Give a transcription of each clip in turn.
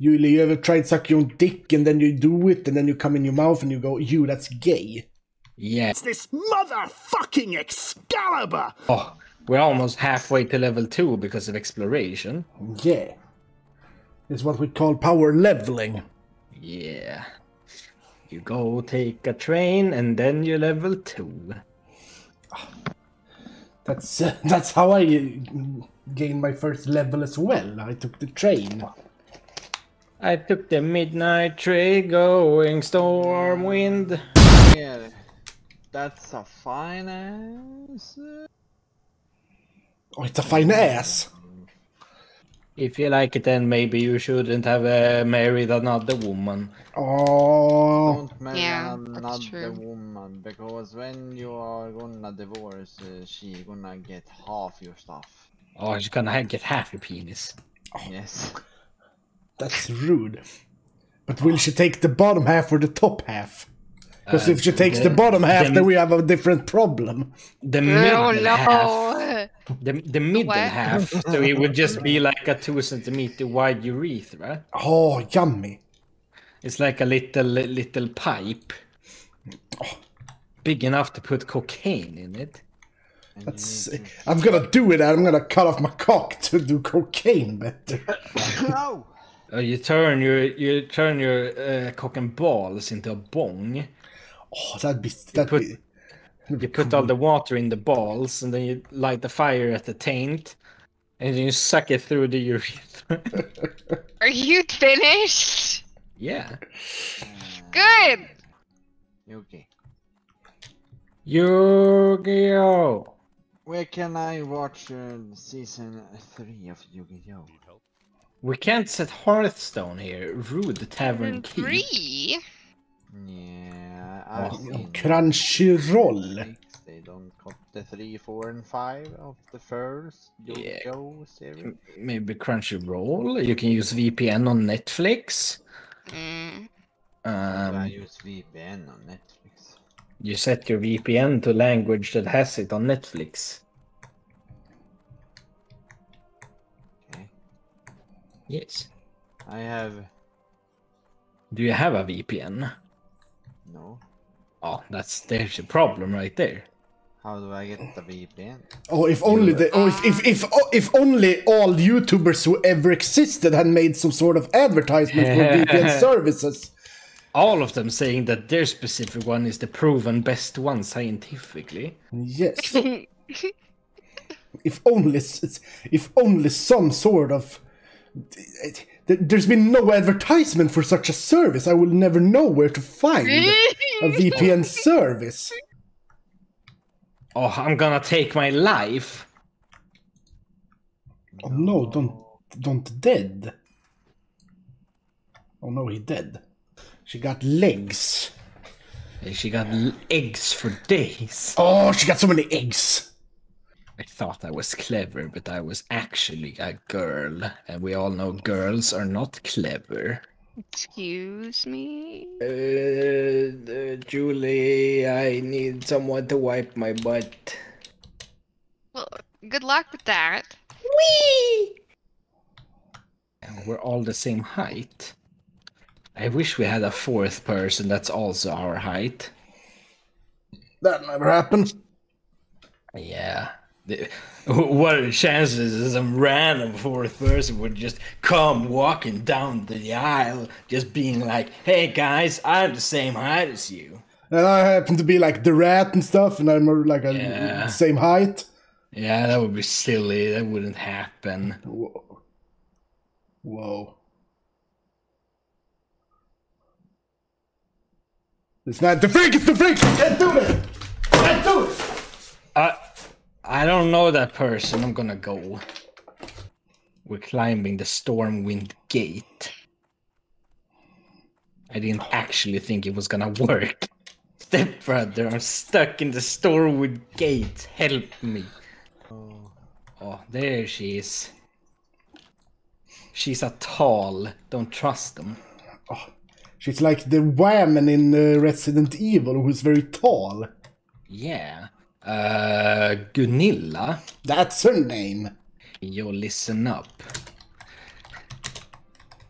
Julie, you ever tried suck your own dick and then you do it and then you come in your mouth and you go, you, that's gay. Yeah. It's this motherfucking Excalibur! Oh, we're almost halfway to level two because of exploration. Yeah. It's what we call power leveling. Yeah. You go take a train and then you level two. That's uh, that's how I uh, gained my first level as well. I took the train. I took the midnight train going Stormwind. Yeah, that's a fine ass. Oh, it's a fine ass. If you like it, then maybe you shouldn't have uh, married another woman. Oh, Don't marry Yeah, that's another true. woman because when you are gonna divorce, uh, she gonna get half your stuff. Oh, you're gonna get half your penis. Yes. that's rude. But will she take the bottom half or the top half? Because Uh, if she takes the, the- bottom half, the- then we have a different problem. The Oh middle half. The, the middle What? half. So it would just be like a two centimeter wide urethra. Oh, yummy. It's like a little little pipe. Big enough to put cocaine in it. And you That's, I'm gonna do it. I'm gonna cut off my cock to do cocaine better. no! Uh, you turn your you turn your uh, cock and balls into a bong. Oh, that'd be that'd put- be. You put all the water in the balls, and then you light the fire at the taint, and then you suck it through the urethra. Are you finished? yeah. Good! Yuki. Yu-Gi-Oh! Where can I watch uh, season 3 of Yu-Gi-Oh? We can't set Hearthstone here. Rude Tavern Key. Three? Yeah, I've Oh, Crunchyroll. They don't cut the 3, 4, and 5 of the first Yeah. Yu-Gi-Oh series. Maybe Crunchyroll. You can use VPN on Netflix. Mm. I Um, use VPN on Netflix. you set your VPN to language that has it on Netflix. Yes. I have Do you have a VPN? no. Oh, that's there's a problem right there. How do I get the VPN? Oh, if only the oh, if, if if oh, if only all YouTubers who ever existed had made some sort of advertisement for VPN services. All of them saying that their specific one is the proven best one scientifically. Yes. if only if only some sort of th- there's been no advertisement for such a service. I will never know where to find a VPN service. Oh, I'm gonna take my life. Oh no, don't don't dead. Oh no, he dead. She got legs. She got l- eggs for days. Oh, she got so many eggs. I thought I was clever, but I was actually a girl, and we all know girls are not clever. Excuse me? Uh, uh, Julie, I need someone to wipe my butt. Well, good luck with that. And we're all the same height. I wish we had a fourth person that's also our height. That never happened. Yeah. The- What are the chances that some random fourth person would just come walking down the aisle, just being like, hey guys, I'm the same height as you? And I happen to be like the rat and stuff, and I'm uh, like a Yeah. same height. Yeah, that would be silly. That wouldn't happen. Whoa. Whoa. It's not the freak, it's the freak! Can't do it! Can't do it! I, I don't know that person. I'm gonna go. We're climbing the Stormwind Gate. I didn't actually think it was gonna work. Stepbrother, I'm stuck in the Stormwind Gate. Help me. Oh, Oh, there she is. She's a tall. Don't trust them. She's like the woman in uh, Resident Evil, who's very tall. Yeah. Uh, Gunilla. That's her name. You listen up.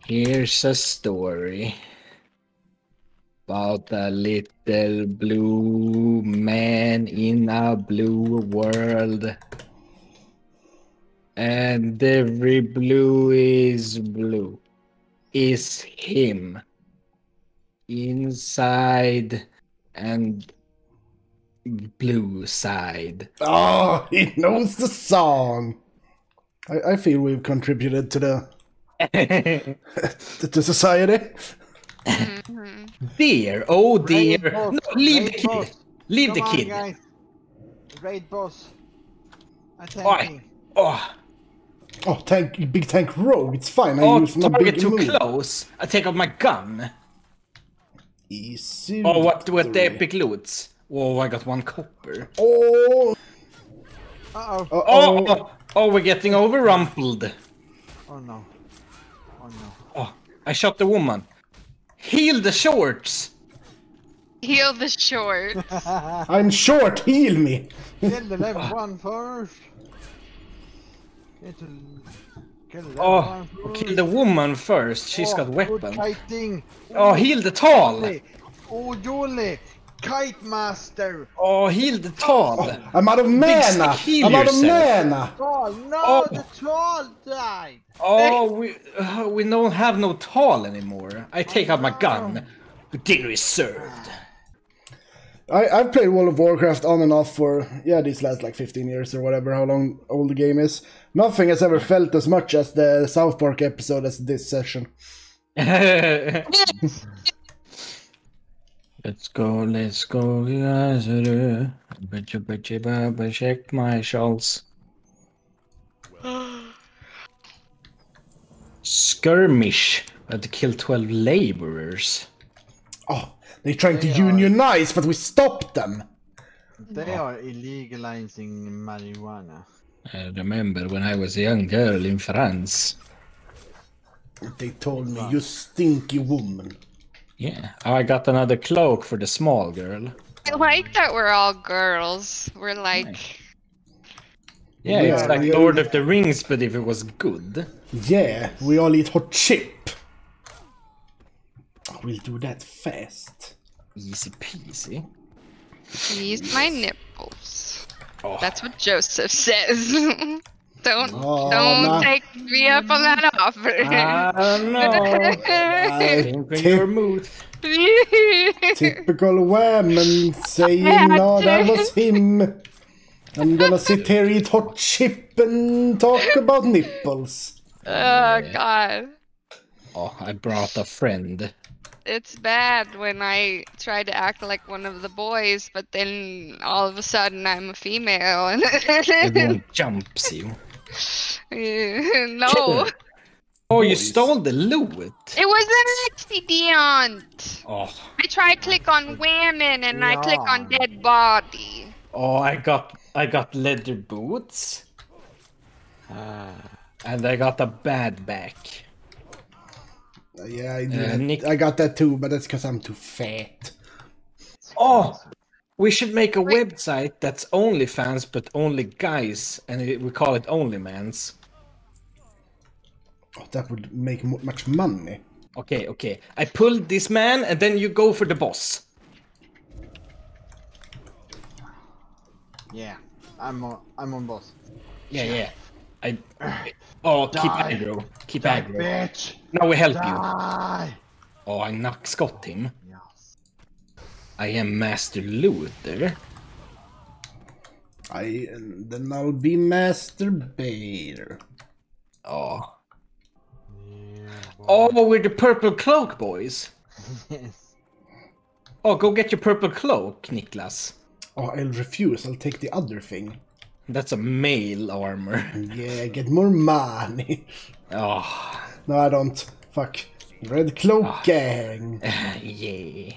Here's a story about a little blue man in a blue world. And every blue is blue. Is him. Inside and blue side. Oh, he knows the song. I, I feel we've contributed to the to society. Mhm. dear, oh dear. Raid boss, No, leave the kid. boss. Leave the Come on, kid. guys. Raid boss. Oi. Attacking. Oh, Oh, tank, big tank rogue. It's fine. I oh use my target big too move. close. I take out my gun. Easy. Oh, what what the victory. epic loots? Oh, I got one copper. Oh, Uh oh. uh Oh, oh. oh, oh, we're getting overrumpled. Oh no. Oh no. Oh, I shot the woman. Heal the shorts. Heal the shorts. I'm short. Heal me. Kill the level one first. Get to kill the level Oh, one first. kill the woman first. She's oh, got Good weapon. kiting. Oh, heal the tall. Oh, Jolly. Kite master. Oh, heal the tall. I'm out of mana. heal I'm out of mana. Oh no, Oh. the troll died. Oh, we uh, we don't have no tall anymore. I take out my gun. The dinner is served. I, I've played World of Warcraft on and off for, yeah, these last like 15 years or whatever, how long old the game is. Nothing has ever felt as much as the South Park episode as this session. let's go, let's go, guys. Bitchy, bitchy, baba, check my shells. Skirmish. We had to kill 12 laborers. Oh, they're trying to unionize, but we stopped them. They oh. are illegalizing marijuana. I remember when I was a young girl in France. They told me, you stinky woman. Yeah, I got another cloak for the small girl. I like that we're all girls. We're like, Yeah, Yeah, it's like we- Lord of the Rings, but if it was good. Yeah, we all eat hot chip. We'll do that fast. Easy peasy. use my nipples. Oh. That's what Joseph says. don't Oh, don't no. take me up on that offer. Ah, I don't know. I Think when tip- mood. Typical women saying, no, that was him. I'm gonna sit here, eat hot chip, and talk about nipples. oh God, Oh, I brought a friend. it's bad when I try to act like one of the boys, but then all of a sudden I'm a female. And Everyone jumps you. no, Oh, you Boys. stole the loot. it was an accident. Oh, I try click on women and I click on dead body. oh, I got I got leather boots. And I got a bad back. Uh, yeah, I, Uh, Nick- I got that too, but that's because I'm too fat. Oh, we should make a website that's only fans, but only guys, and we call it OnlyMans. Oh, that would make much money. Okay, okay. I pulled this man, and then you go for the boss. Yeah, I'm on. I'm on boss. Yeah, yeah. I. Oh, keep Die. aggro. Keep Die, aggro. bitch. Now we help you. Oh, I knock Scott him. I am Master Luther. I and then I'll be masturbator. Oh. Yeah. Oh, we're the purple cloak boys. yes. Oh, go get your purple cloak, Niklas. Oh, I'll refuse. I'll take the other thing. That's a male armor. Yeah, get more money. Oh, No, I don't. Fuck. Red Cloak Gang. yeah.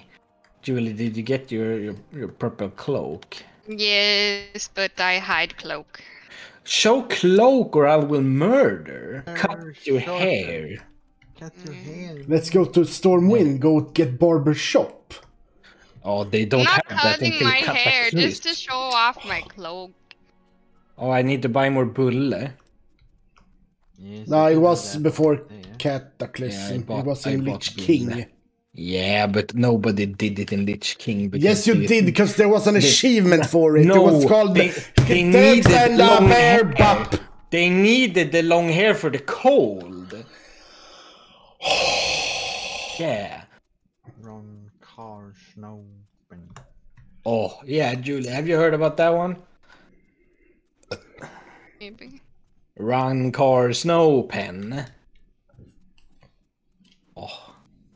Julie, did you get your, your, your purple cloak? Yes, but I hide cloak. Show cloak or I will murder. Uh, Cut your sure. hair. Cut your hair. Let's go to Stormwind. Go get barber shop. Oh, they I'm don't not have that cutting until my hair just to show off my cloak. Oh, I need to buy more bulle. Yes, No, it was before Yeah. Cataclysm. Yeah, bought- it was I in Lich the- King. Yeah, but nobody did it in Lich King. Because Yes, you did, because there was an they- achievement for it. No, it was called they, they needed and long hair. Bop. They needed the long hair for the cold. yeah. Run car snow. Pen. Oh, yeah, Julie, have you heard about that one? Maybe. Run car snow pen. Oh,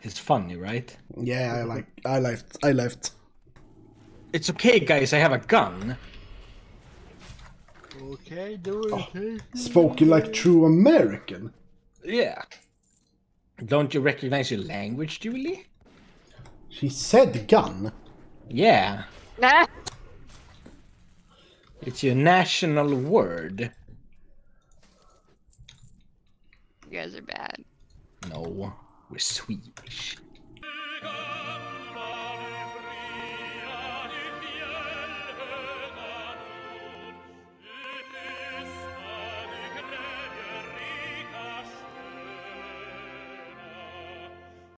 it's funny, right? Yeah, I like. I left. I left. It's okay, guys. I have a gun. Okay, do it. Oh, okay. Spoken like true American. Yeah. Don't you recognize your language, Julie? She said gun. Yeah. Nah. It's your national word. You guys are bad. No, we're sweet.